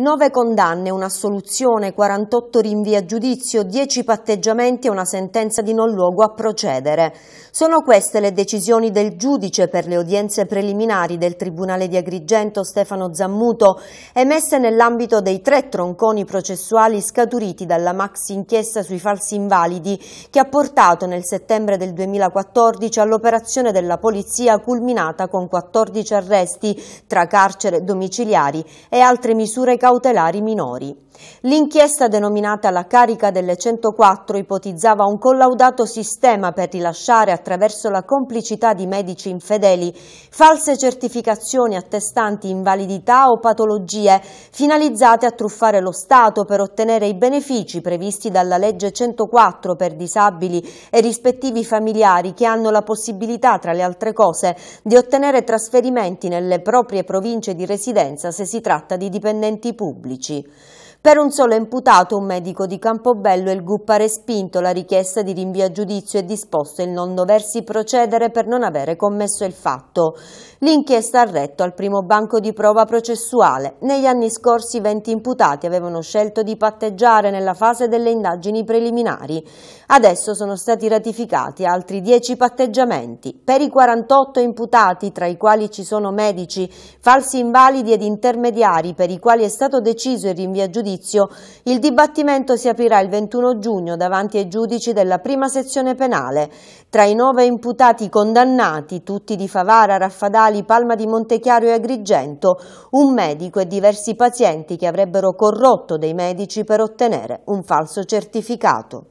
9 condanne, un'assoluzione, 48 rinvii a giudizio, 10 patteggiamenti e una sentenza di non luogo a procedere. Sono queste le decisioni del giudice per le udienze preliminari del Tribunale di Agrigento Stefano Zammuto, emesse nell'ambito dei tre tronconi processuali scaturiti dalla maxi inchiesta sui falsi invalidi che ha portato nel settembre del 2014 all'operazione della polizia culminata con 14 arresti tra carcere domiciliari e altre misure cautelari minori. L'inchiesta denominata la carica delle 104 ipotizzava un collaudato sistema per rilasciare attraverso la complicità di medici infedeli false certificazioni attestanti invalidità o patologie finalizzate a truffare lo Stato per ottenere i benefici previsti dalla legge 104 per disabili e rispettivi familiari che hanno la possibilità, tra le altre cose, di ottenere trasferimenti nelle proprie province di residenza se si tratta di dipendenti pubblici. Per un solo imputato, un medico di Campobello, il GUP ha respinto la richiesta di rinvio a giudizio e disposto il non doversi procedere per non avere commesso il fatto. L'inchiesta ha retto al primo banco di prova processuale. Negli anni scorsi 20 imputati avevano scelto di patteggiare nella fase delle indagini preliminari. Adesso sono stati ratificati altri 10 patteggiamenti. Per i 48 imputati, tra i quali ci sono medici, falsi invalidi ed intermediari per i quali è stato deciso il rinvio a giudizio, giudizio. Il dibattimento si aprirà il 21 giugno davanti ai giudici della prima sezione penale. Tra i nove imputati condannati, tutti di Favara, Raffadali, Palma di Montechiaro e Agrigento, un medico e diversi pazienti che avrebbero corrotto dei medici per ottenere un falso certificato.